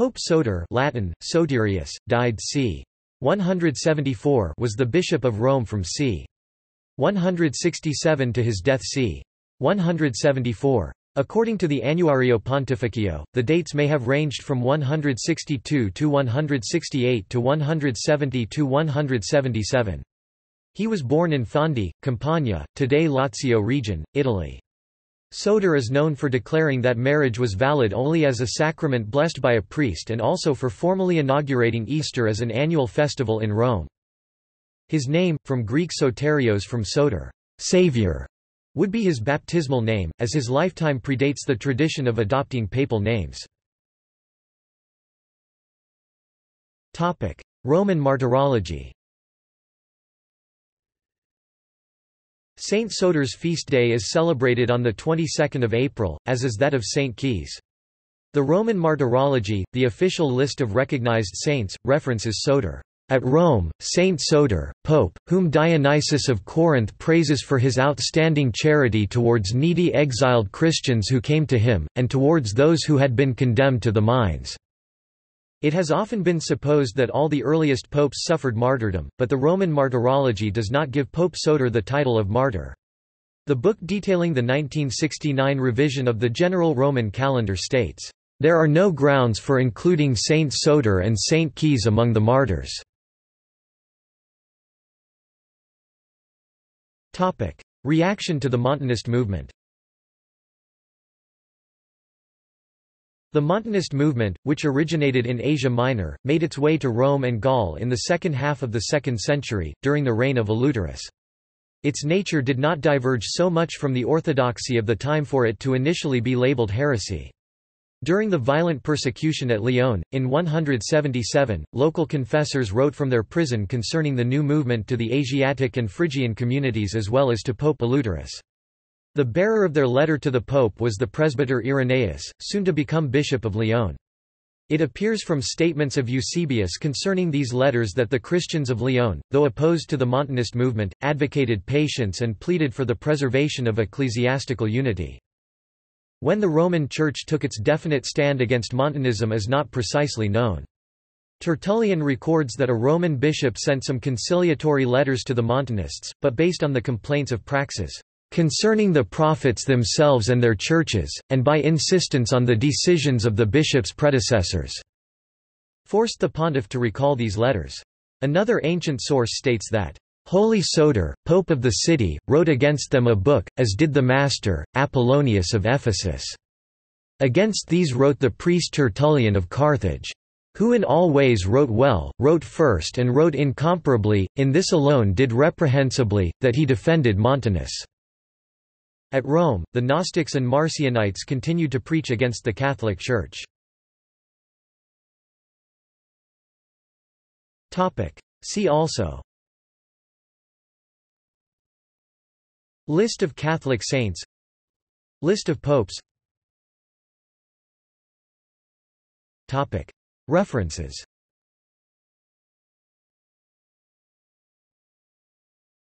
Pope Soter Latin, Soterius, died c. 174 was the Bishop of Rome from c. 167 to his death c. 174. According to the Annuario Pontificio, the dates may have ranged from 162 to 168 to 170 to 177. He was born in Fondi, Campania, today Lazio region, Italy. Soter is known for declaring that marriage was valid only as a sacrament blessed by a priest and also for formally inaugurating Easter as an annual festival in Rome. His name, from Greek soterios from soter, savior, would be his baptismal name, as his lifetime predates the tradition of adopting papal names. Roman martyrology Saint Soter's feast day is celebrated on the 22nd of April, as is that of Saint Caius. The Roman Martyrology, the official list of recognized saints, references Soter. At Rome, Saint Soter, Pope, whom Dionysius of Corinth praises for his outstanding charity towards needy exiled Christians who came to him, and towards those who had been condemned to the mines. It has often been supposed that all the earliest popes suffered martyrdom, but the Roman Martyrology does not give Pope Soter the title of martyr. The book detailing the 1969 revision of the general Roman calendar states, "...there are no grounds for including Saint Soter and Saint Caius among the martyrs." Reaction to the Montanist movement The Montanist movement, which originated in Asia Minor, made its way to Rome and Gaul in the second half of the 2nd century, during the reign of Eleuterus. Its nature did not diverge so much from the orthodoxy of the time for it to initially be labeled heresy. During the violent persecution at Lyon, in 177, local confessors wrote from their prison concerning the new movement to the Asiatic and Phrygian communities as well as to Pope Eleuterus. The bearer of their letter to the Pope was the presbyter Irenaeus, soon to become Bishop of Lyon. It appears from statements of Eusebius concerning these letters that the Christians of Lyon, though opposed to the Montanist movement, advocated patience and pleaded for the preservation of ecclesiastical unity. When the Roman Church took its definite stand against Montanism is not precisely known. Tertullian records that a Roman bishop sent some conciliatory letters to the Montanists, but based on the complaints of Praxeas concerning the prophets themselves and their churches, and by insistence on the decisions of the bishop's predecessors", forced the pontiff to recall these letters. Another ancient source states that, "...Holy Soter, pope of the city, wrote against them a book, as did the master, Apollonius of Ephesus. Against these wrote the priest Tertullian of Carthage." who in all ways wrote well, wrote first and wrote incomparably, in this alone did reprehensibly, that he defended Montanus. At Rome, the Gnostics and Marcionites continued to preach against the Catholic Church. See also. List of Catholic saints. List of popes. References